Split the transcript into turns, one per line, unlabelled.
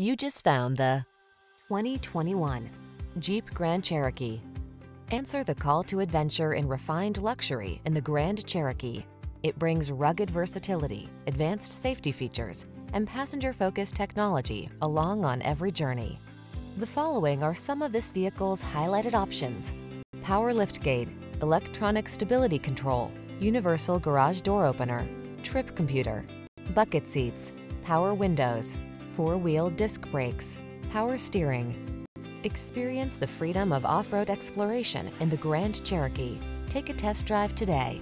You just found the 2021 Jeep Grand Cherokee. Answer the call to adventure in refined luxury in the Grand Cherokee. It brings rugged versatility, advanced safety features, and passenger-focused technology along on every journey. The following are some of this vehicle's highlighted options. Power liftgate, electronic stability control, universal garage door opener, trip computer, bucket seats, power windows, four-wheel disc brakes, power steering. Experience the freedom of off-road exploration in the Grand Cherokee. Take a test drive today.